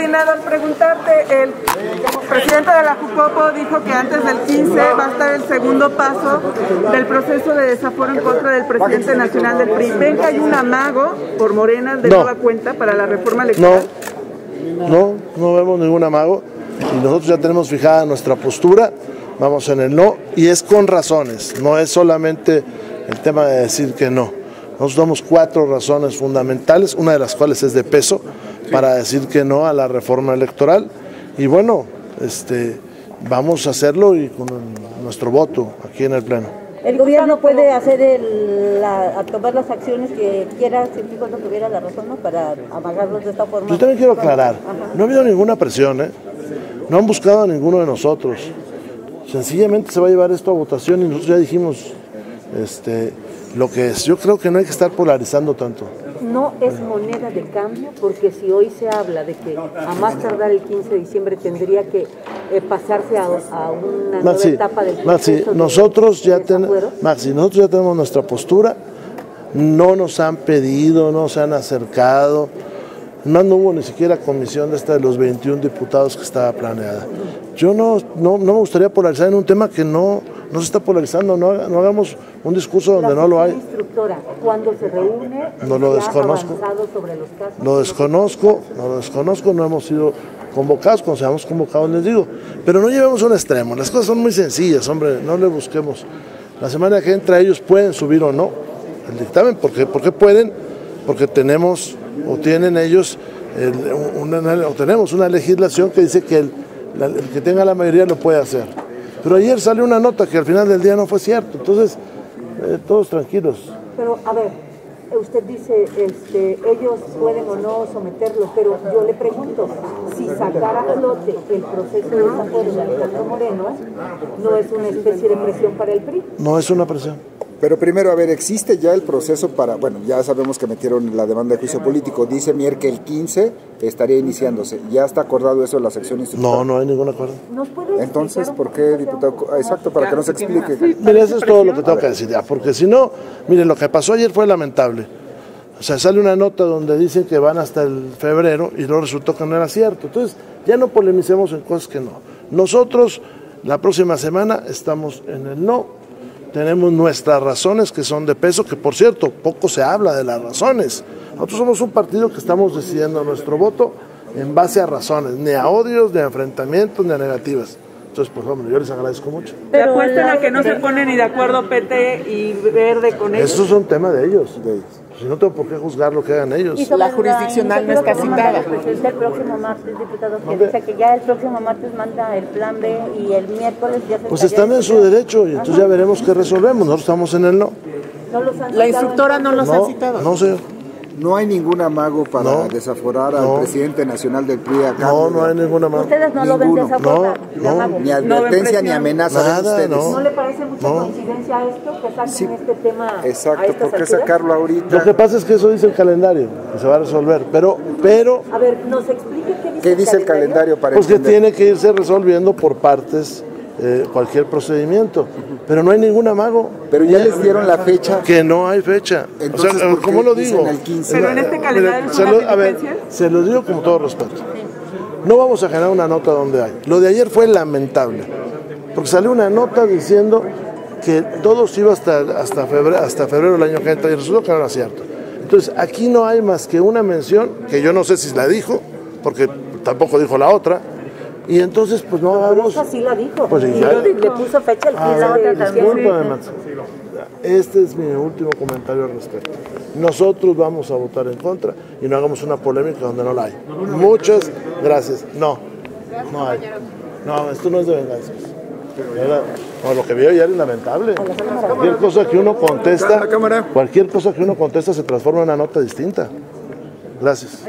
coordinador, preguntarte, el presidente de la Jucopo dijo que antes del 15 va a estar el segundo paso del proceso de desaforo en contra del presidente nacional del PRI. ¿Ven que hay un amago por Morena de nueva cuenta para la reforma electoral? No, no, no vemos ningún amago y nosotros ya tenemos fijada nuestra postura, vamos en el no y es con razones, no es solamente el tema de decir que no. Nosotros damos cuatro razones fundamentales, una de las cuales es de peso, para decir que no a la reforma electoral. Y bueno, este, vamos a hacerlo y con nuestro voto aquí en el Pleno. El gobierno puede hacer el, la, tomar las acciones que quiera, siempre y cuando tuviera la razón, ¿no? Para amagarlos de esta forma. Yo también quiero aclarar, no ha habido ninguna presión, ¿eh? No han buscado a ninguno de nosotros. Sencillamente se va a llevar esto a votación y nosotros ya dijimos, este, lo que es. Yo creo que no hay que estar polarizando tanto. No es moneda de cambio, porque si hoy se habla de que a más tardar el 15 de diciembre tendría que eh, pasarse a, una nueva etapa del proceso nosotros ya tenemos, nosotros ya tenemos nuestra postura, no nos han pedido, no se han acercado, no, hubo ni siquiera comisión de esta de los 21 diputados que estaba planeada. Yo no, no, no me gustaría polarizar en un tema que no, no se está polarizando, no, no hagamos un discurso donde no lo hay. instructora, cuando se reúne, no lo desconozco. Sobre los casos, lo desconozco, no lo desconozco, no hemos sido convocados, cuando seamos convocados les digo, pero no llevemos un extremo, las cosas son muy sencillas, hombre, no le busquemos. La semana que entra ellos pueden subir o no el dictamen, ¿por qué, ¿Por qué pueden? Porque tenemos o tienen ellos una, o tenemos una legislación que dice que el que tenga la mayoría lo puede hacer. Pero ayer salió una nota que al final del día no fue cierto, entonces eh, todos tranquilos. Pero a ver, usted dice, este, ellos pueden o no someterlo, pero yo le pregunto, si sacar a flote el proceso de desafuero de Alejandro Moreno, ¿no es una especie de presión para el PRI? No es una presión. Pero primero, a ver, existe ya el proceso para, bueno, ya sabemos que metieron la demanda de juicio político, dice Mier que el 15 estaría iniciándose, ¿ya está acordado eso en la sección institucional? No, no hay ningún acuerdo. Entonces, ¿por qué, diputado? Exacto, para que nos explique. Mire, eso es todo lo que tengo que decir ya, porque si no, mire, lo que pasó ayer fue lamentable. O sea, sale una nota donde dicen que van hasta el febrero y luego resultó que no era cierto. Entonces, ya no polemicemos en cosas que no. Nosotros, la próxima semana, estamos en el no tenemos nuestras razones que son de peso, que por cierto, poco se habla de las razones. Nosotros somos un partido que estamos decidiendo nuestro voto en base a razones, ni a odios, ni a enfrentamientos, ni a negativas. Entonces, pues hombre, yo les agradezco mucho. Pero apuestan a que no se ponen ni de acuerdo PT y Verde con ellos. Eso es un tema de ellos. De ellos. Si no tengo por qué juzgar lo que hagan ellos. Y la jurisdiccional no está citada. El próximo martes, diputado, que dice que ya el próximo martes manda el plan B y el miércoles ya se Pues están en su derecho y entonces ya veremos qué resolvemos. Nosotros estamos en el no. no la instructora no los ha citado. No sé. No hay ningún amago para desaforar al presidente nacional del PRI acá. No, no hay ningún amago. Ustedes no lo ven desaforar. No, no, ni advertencia ni amenaza Nada, de ustedes. No. le parece mucha coincidencia esto que saquen este tema? Exacto, ¿por qué sacarlo ahorita? Lo que pasa es que eso dice el calendario, que se va a resolver, pero... pero a ver, nos explique qué dice, ¿Qué dice el calendario, para Pues que tiene que irse resolviendo por partes eh, cualquier procedimiento. Pero no hay ningún amago. Pero ya les dieron la fecha. Que no hay fecha. Entonces, o sea, ¿cómo lo digo? El 15? Pero en este calendario. Se lo, a ver, se lo digo con todo respeto. No vamos a generar una nota donde hay. Lo de ayer fue lamentable. Porque salió una nota diciendo que todo se iba hasta, hasta, febrero, hasta febrero del año que entra y resultó que no era cierto. Entonces, aquí no hay más que una mención, que yo no sé si la dijo, porque tampoco dijo la otra, y entonces, pues no hagamos. Esa sí la dijo. Pues, y ya... le puso fecha el 15 ah, de diciembre. Este es mi último comentario al respecto. Nosotros vamos a votar en contra y no hagamos una polémica donde no la hay. Muchas gracias. No, no hay. No, esto no es de venganza. No, lo que veo ayer es lamentable. Cualquier cosa que uno contesta, cualquier cosa que uno contesta se transforma en una nota distinta. Gracias.